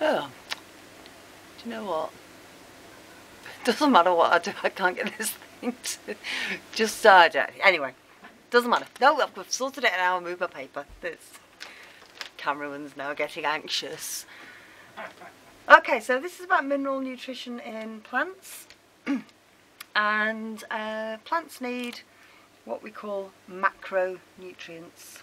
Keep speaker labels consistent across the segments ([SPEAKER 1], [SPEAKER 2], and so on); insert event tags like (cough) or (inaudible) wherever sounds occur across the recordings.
[SPEAKER 1] Oh, do you know what? Doesn't matter what I do, I can't get this thing to just uh, anyway. Doesn't matter. No, I've sorted it now. I'll move my paper. This cameraman's now getting anxious. Okay, so this is about mineral nutrition in plants. (clears throat) and uh, plants need what we call macronutrients.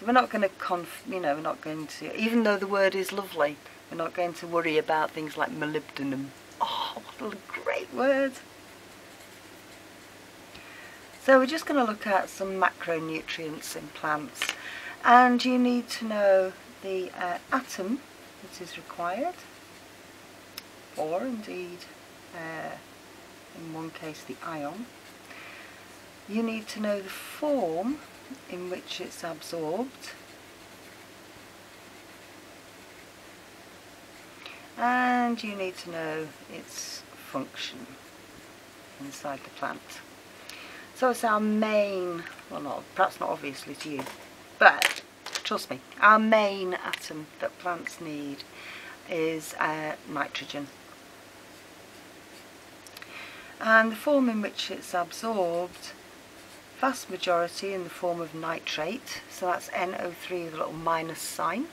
[SPEAKER 1] So we're not going to conf, you know, we're not going to, even though the word is lovely, we're not going to worry about things like molybdenum. Oh, what a great word! So we're just going to look at some macronutrients in plants and you need to know the uh, atom that is required or indeed uh, in one case the ion. You need to know the form in which it's absorbed and you need to know its function inside the plant. So it's our main, well not, perhaps not obviously to you, but trust me, our main atom that plants need is uh, nitrogen. And the form in which it's absorbed vast majority in the form of nitrate, so that's NO3 with a little minus sign.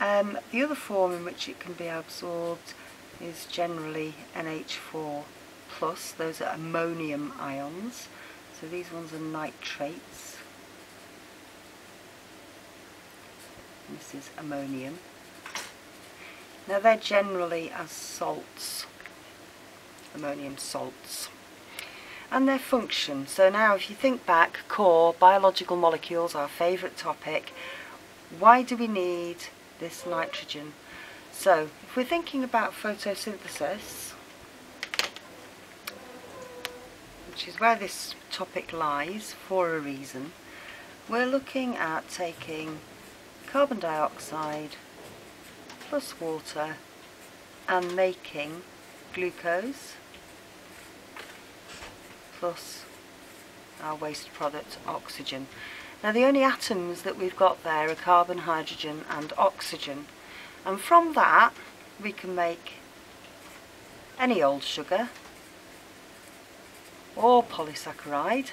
[SPEAKER 1] Um, the other form in which it can be absorbed is generally NH4+, plus. those are ammonium ions, so these ones are nitrates. This is ammonium. Now they're generally as salts, ammonium salts and their function. So now if you think back, core, biological molecules, our favourite topic, why do we need this nitrogen? So if we're thinking about photosynthesis, which is where this topic lies for a reason, we're looking at taking carbon dioxide plus water and making glucose plus our waste product oxygen. Now the only atoms that we've got there are carbon, hydrogen and oxygen. And from that we can make any old sugar or polysaccharide.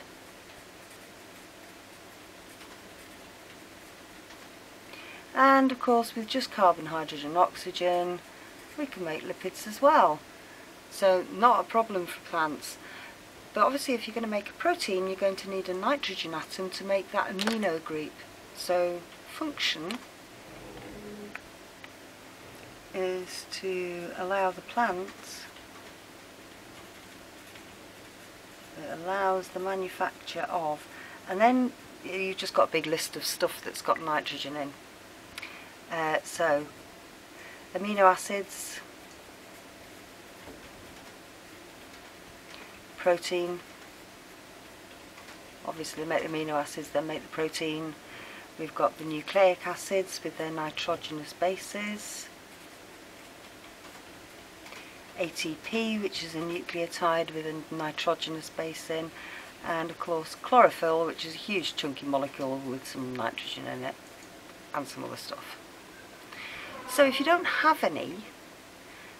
[SPEAKER 1] And of course with just carbon, hydrogen oxygen we can make lipids as well. So not a problem for plants but obviously if you're going to make a protein, you're going to need a nitrogen atom to make that amino group. So function is to allow the plant, it allows the manufacture of, and then you've just got a big list of stuff that's got nitrogen in. Uh, so amino acids, protein. Obviously make the amino acids, then make the protein. We've got the nucleic acids with their nitrogenous bases. ATP, which is a nucleotide with a nitrogenous base in. And of course chlorophyll, which is a huge chunky molecule with some nitrogen in it and some other stuff. So if you don't have any,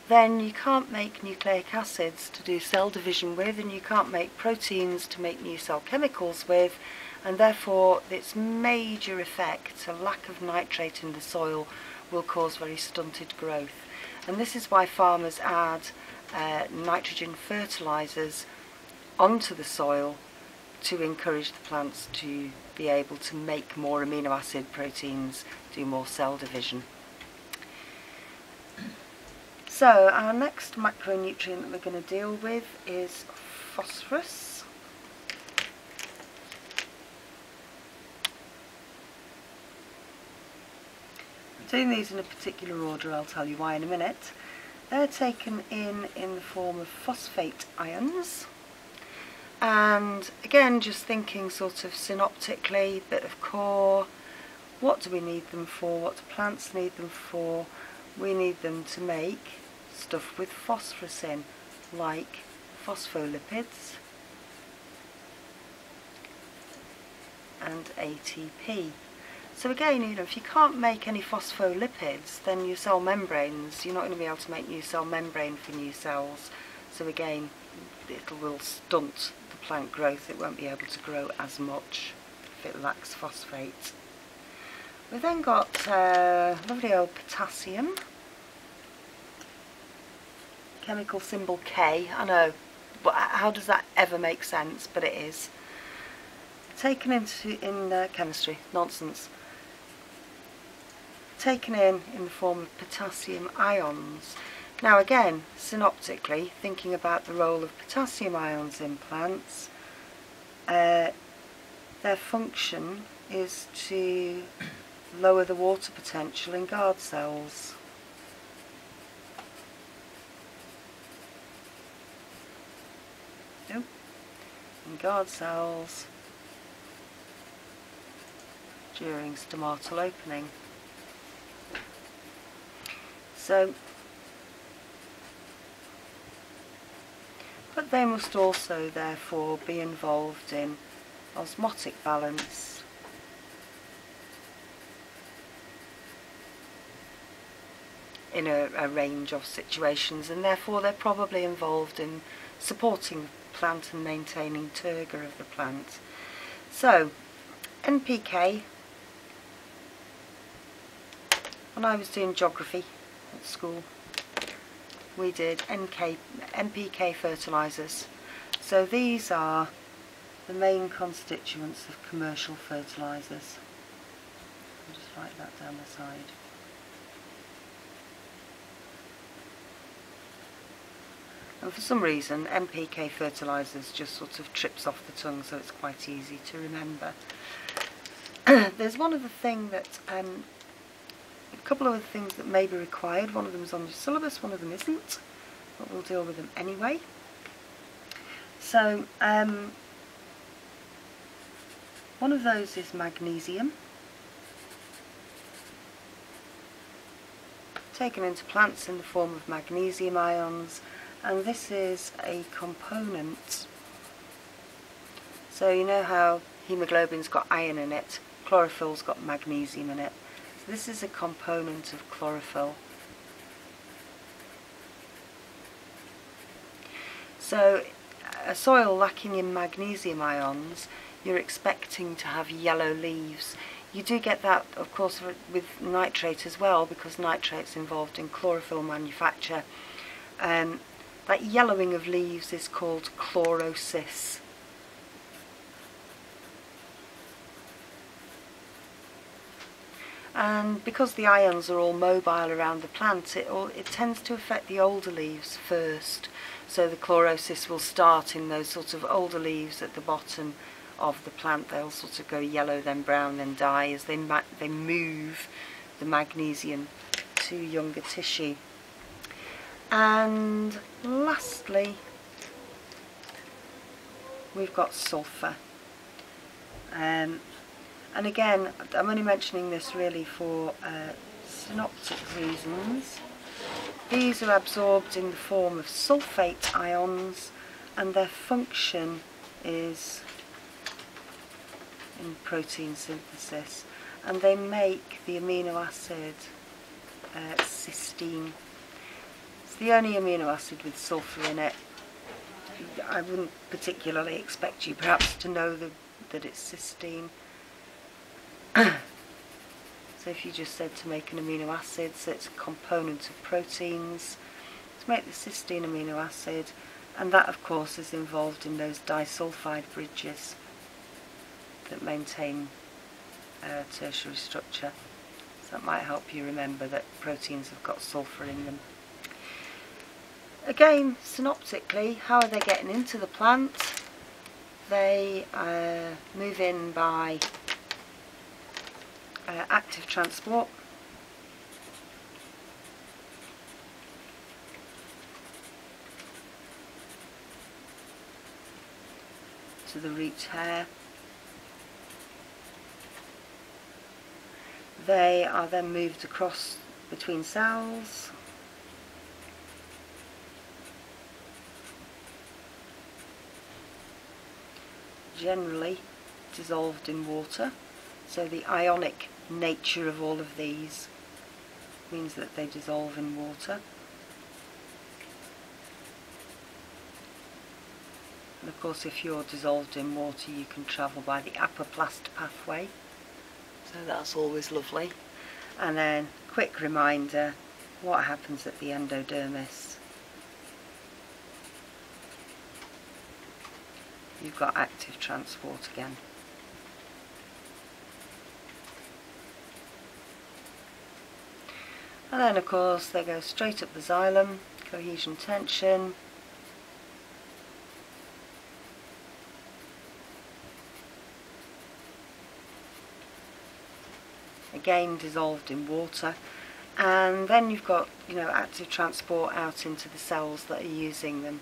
[SPEAKER 1] then you can't make nucleic acids to do cell division with and you can't make proteins to make new cell chemicals with and therefore its major effect, a lack of nitrate in the soil, will cause very stunted growth. And this is why farmers add uh, nitrogen fertilisers onto the soil to encourage the plants to be able to make more amino acid proteins, do more cell division. So our next macronutrient that we're going to deal with is phosphorus. I'm doing these in a particular order, I'll tell you why in a minute. They're taken in in the form of phosphate ions and again just thinking sort of synoptically, bit of core, what do we need them for, what do plants need them for? We need them to make stuff with phosphorus in, like phospholipids and ATP. So again, you know, if you can't make any phospholipids, then your cell membranes, you're not going to be able to make new cell membrane for new cells. So again, it will stunt the plant growth. It won't be able to grow as much if it lacks phosphate. We've then got uh, lovely old potassium. Chemical symbol K. I know, but how does that ever make sense? But it is. Taken into in uh, chemistry, nonsense. Taken in in the form of potassium ions. Now again, synoptically, thinking about the role of potassium ions in plants, uh, their function is to lower the water potential in guard cells. In guard cells during stomatal opening. So, but they must also therefore be involved in osmotic balance in a, a, range of situations and therefore they're probably involved in supporting plant and maintaining turgor of the plant. So NPK, when I was doing geography at school we did NK, NPK fertilisers. So these are the main constituents of commercial fertilisers. I'll just write that down the side. And for some reason NPK fertilisers just sort of trips off the tongue so it's quite easy to remember. (clears throat) There's one other thing that um, a couple of other things that may be required. One of them is on the syllabus, one of them isn't, but we'll deal with them anyway. So, um, one of those is magnesium. Taken into plants in the form of magnesium ions, and this is a component. So you know how hemoglobin's got iron in it, chlorophyll's got magnesium in it. This is a component of chlorophyll. So a soil lacking in magnesium ions, you're expecting to have yellow leaves. You do get that, of course, with nitrate as well, because nitrate's involved in chlorophyll manufacture. Um, that yellowing of leaves is called chlorosis. and because the ions are all mobile around the plant it, all, it tends to affect the older leaves first. So the chlorosis will start in those sort of older leaves at the bottom of the plant. They'll sort of go yellow then brown then die as they, they move the magnesium to younger tissue and lastly we've got sulfur um, and again, I'm only mentioning this really for uh, synoptic reasons. These are absorbed in the form of sulfate ions and their function is in protein synthesis and they make the amino acid uh, cysteine. It's the only amino acid with sulfur in it. I wouldn't particularly expect you perhaps to know the, that it's cysteine. (clears throat) so if you just said to make an amino acid, so it's a component of proteins, to make the cysteine amino acid, and that of course is involved in those disulfide bridges that maintain uh, tertiary structure. So that might help you remember that proteins have got sulfur in them. Again, synoptically, how are they getting into the plant? They uh, move in by uh, active transport. to the root hair. They are then moved across between cells. Generally dissolved in water. So the ionic nature of all of these means that they dissolve in water. And of course if you're dissolved in water you can travel by the apoplast pathway. So that's always lovely. And then quick reminder what happens at the endodermis. You've got active transport again. And then of course they go straight up the xylem, cohesion tension, again dissolved in water. And then you've got you know active transport out into the cells that are using them.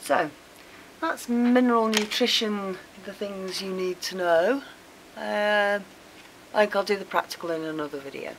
[SPEAKER 1] So that's mineral nutrition the things you need to know. Uh, I think I'll do the practical in another video